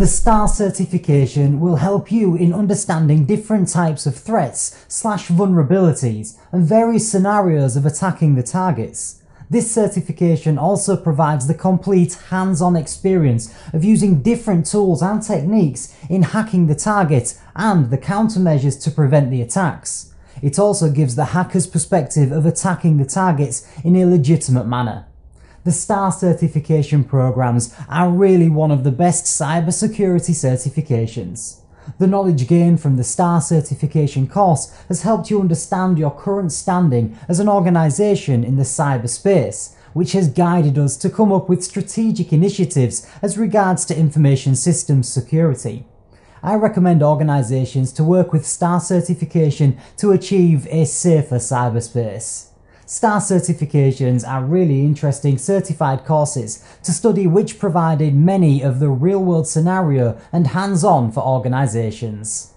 The STAR certification will help you in understanding different types of threats slash vulnerabilities and various scenarios of attacking the targets. This certification also provides the complete hands-on experience of using different tools and techniques in hacking the target and the countermeasures to prevent the attacks. It also gives the hacker's perspective of attacking the targets in a legitimate manner. The STAR certification programs are really one of the best cybersecurity certifications. The knowledge gained from the STAR certification course has helped you understand your current standing as an organisation in the cyberspace, which has guided us to come up with strategic initiatives as regards to information systems security. I recommend organisations to work with STAR certification to achieve a safer cyberspace. STAR certifications are really interesting certified courses to study which provided many of the real world scenario and hands on for organisations.